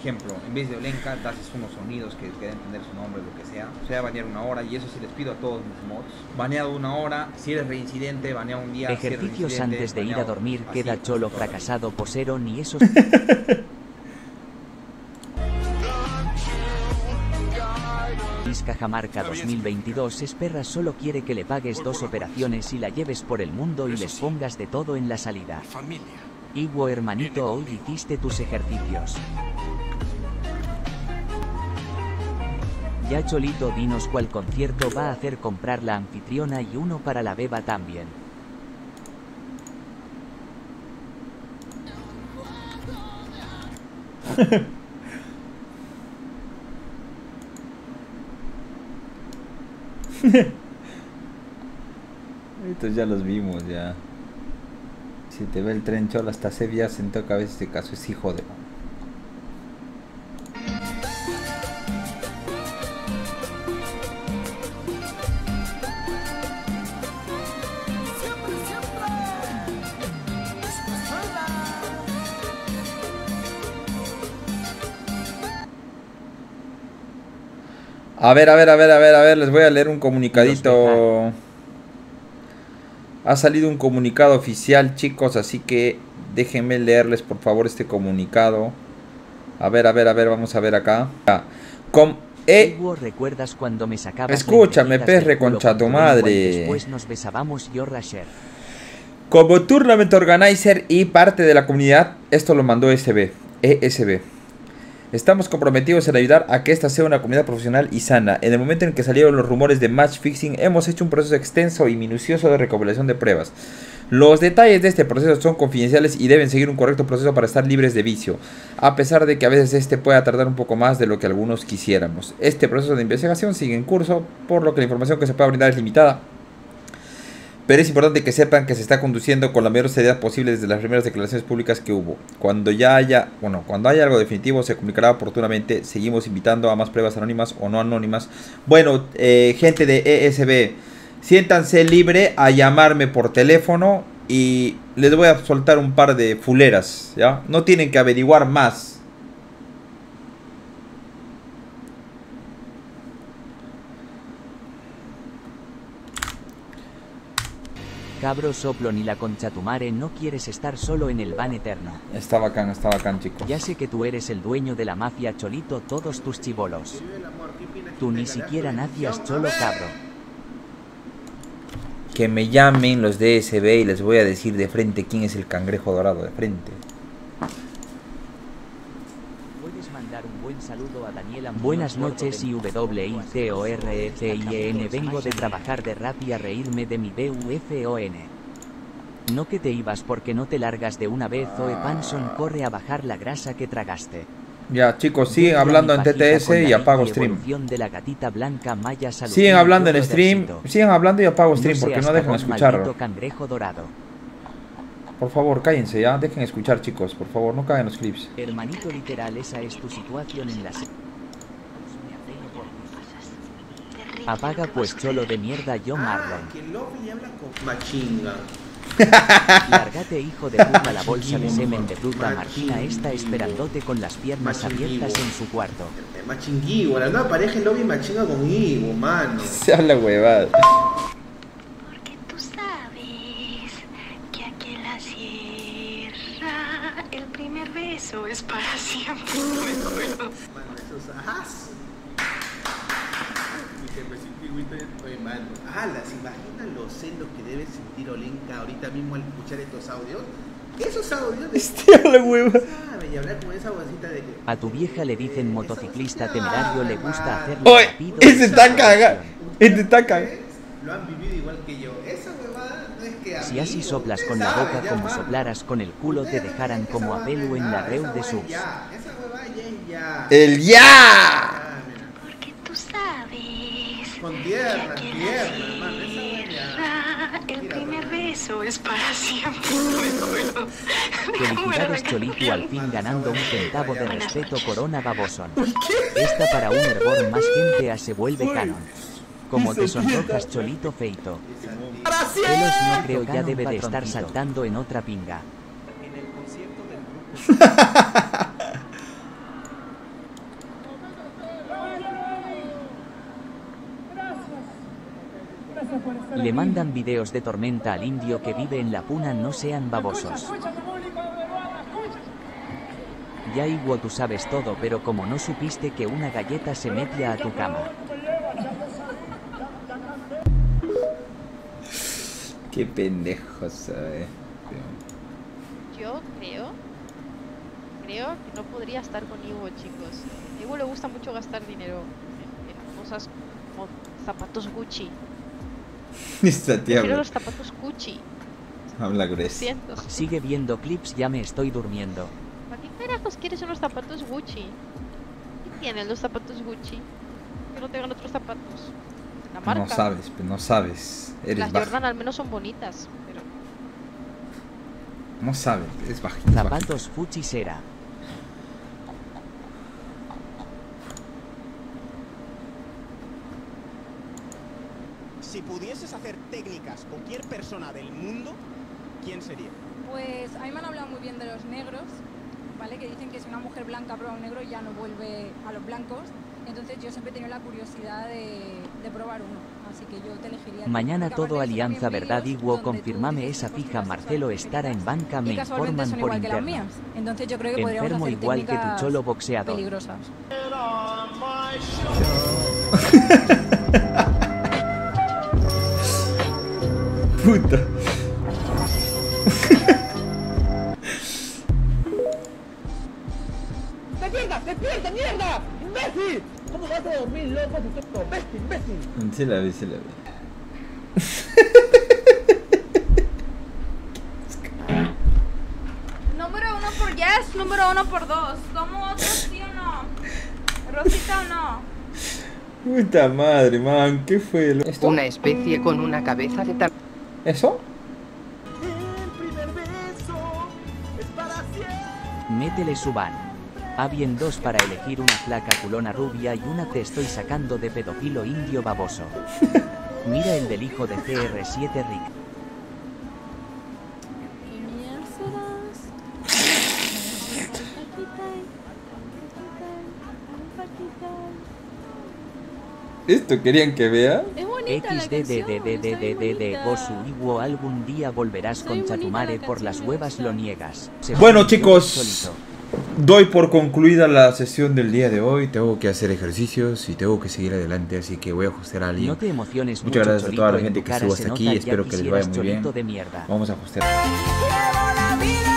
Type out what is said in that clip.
ejemplo, en vez de Olenka, haces unos sonidos que queden entender su nombre, lo que sea. Se va a banear una hora y eso sí les pido a todos mis mods. Baneado una hora, si eres reincidente, baneado un día. si Ejercicios reincidente, antes de ir a dormir, así, queda cholo fracasado posero ni esos... Cajamarca 2022 Esperra solo quiere que le pagues dos operaciones y la lleves por el mundo y les pongas de todo en la salida. Familia. Iwo hermanito hoy hiciste tus ejercicios. Ya Cholito dinos cuál concierto va a hacer comprar la anfitriona y uno para la beba también. Estos ya los vimos ya. Si te ve el tren chola hasta Sevilla sentó cabeza este caso es hijo de... A ver, a ver, a ver, a ver, a ver, les voy a leer un comunicadito. Ha salido un comunicado oficial, chicos, así que déjenme leerles por favor este comunicado. A ver, a ver, a ver, vamos a ver acá. Com eh, ¿recuerdas cuando me sacabas Escúchame, perre, concha tu madre. Después nos besábamos yo Rasher. como Tournament Organizer y parte de la comunidad, esto lo mandó SB, ESB. Estamos comprometidos en ayudar a que esta sea una comunidad profesional y sana. En el momento en que salieron los rumores de match fixing, hemos hecho un proceso extenso y minucioso de recopilación de pruebas. Los detalles de este proceso son confidenciales y deben seguir un correcto proceso para estar libres de vicio, a pesar de que a veces este pueda tardar un poco más de lo que algunos quisiéramos. Este proceso de investigación sigue en curso, por lo que la información que se pueda brindar es limitada. Pero es importante que sepan que se está conduciendo con la mayor seriedad posible desde las primeras declaraciones públicas que hubo. Cuando ya haya, bueno, cuando haya algo definitivo se comunicará oportunamente. Seguimos invitando a más pruebas anónimas o no anónimas. Bueno, eh, gente de ESB, siéntanse libre a llamarme por teléfono y les voy a soltar un par de fuleras, ¿ya? No tienen que averiguar más. Cabro soplo ni la concha tu mare no quieres estar solo en el van eterno. Está bacán, está bacán, chicos. Ya sé que tú eres el dueño de la mafia cholito todos tus chibolos. Tú ni siquiera nacías cholo cabro. Que me llamen los de ESB y les voy a decir de frente quién es el cangrejo dorado de frente. Saludo a Daniela. Buenas noches y W-I-C-O-R-E-C-I-E-N Vengo de trabajar de rap y a reírme de mi B-U-F-O-N. No que te ibas porque no te largas de una vez Zoe Panson corre a bajar la grasa que tragaste. Ya, chicos, siguen hablando en TTS y apago stream. de la gatita blanca Maya. Siguen hablando en stream, siguen hablando y apago stream No porque no dejan cagón, escuchar. maldito cangrejo dorado. Por favor, cállense ya, dejen escuchar, chicos. Por favor, no caguen los clips. Hermanito literal, esa es tu situación en la Apaga pues cholo de mierda yo Marlon. Que Lovely habla con Machinga. Lárgate hijo de puta la bolsa de semen de fruta Martina está esperándote con las piernas abiertas en su cuarto. Machinguivo, la nueva pareja Lovely Machinga con Ivo, mano. Se habla huevada. Porque tú sabes que aquí en la sierra el primer beso es para siempre. Mano, esos ajás. Mi jefecito oye, mano. Ala, ¿se imaginan los celos que debe sentir Olenka ahorita mismo al escuchar estos audios? Esos audios de habla huevada. sabe y hablar con esa vocecita de que. A tu vieja le dicen motociclista temerario le gusta hacerlo Oye, rápido. ese está cagado. Este está cagado. Lo han vivido igual que yo. Esa que. Si así soplas con la boca como soplaras con el culo te dejaran Esa como a es en la reu de sus. ¡El ya! Porque tú sabes Con tierra, tierra, el primer beso es para siempre. Felicidades Cholito al fin ganando un centavo de respeto Corona Baboson. Esta para un hervor más gente a se vuelve canon. Como que sonrojas cholito feito. Pelos no creo ya debe de estar saltando en otra pinga. El concierto del. Le mandan videos de tormenta al indio que vive en la puna, no sean babosos. Ya igual tú sabes todo, pero como no supiste que una galleta se metía a tu cama. Qué pendejos, eh. Yo creo, creo que no podría estar con Ivo, chicos. A Ivo le gusta mucho gastar dinero en, en cosas como zapatos Gucci. Esta tía Quiero los zapatos Gucci. habla grueso. siento. Sigue viendo clips, ya me estoy durmiendo. ¿Para qué carajos quieres unos zapatos Gucci? ¿Qué tienen los zapatos Gucci? Que no tengan otros zapatos. La marca. No sabes, pues no sabes. Eres Las baja. Jordan al menos son bonitas, pero No sabes, es baja. Zapatos Fuchi Sera. Si pudieses hacer técnicas cualquier persona del mundo, ¿quién sería? Pues a mí me han hablado muy bien de los negros, ¿vale? Que dicen que si una mujer blanca prueba un negro ya no vuelve a los blancos. Entonces yo siempre he tenido la curiosidad de, de probar uno. Así que yo te elegiría. Mañana todo Alianza Verdad donde tú confirmame esa fija Marcelo estará en banca, me y informan por interno. Entonces yo creo que podríamos Enfermo hacer igual que tu cholo boxeador. peligrosas. Puta. Sí la vi, sí la vi. Número uno por yes, número uno por dos. ¿Tomo otro sí o no? ¿Rosita o no? Puta madre, man, ¿qué fue? lo- ¿Esto? Una especie con una cabeza de tam- ¿Eso? Métele su ban. Habien dos para elegir una flaca culona rubia y una te estoy sacando de pedofilo indio baboso. Mira el del hijo de CR7 Rick. ¿Esto querían que vea? XDDDDDDD. Gosu Iwo algún día volverás con Chatumare por las huevas lo niegas. Bueno, chicos. Doy por concluida la sesión del día de hoy. Tengo que hacer ejercicios y tengo que seguir adelante, así que voy a ajustar a alguien. No te emociones Muchas mucho, gracias a toda la gente que estuvo hasta aquí. Espero que les vaya muy bien. Vamos a ajustar. Llevo la vida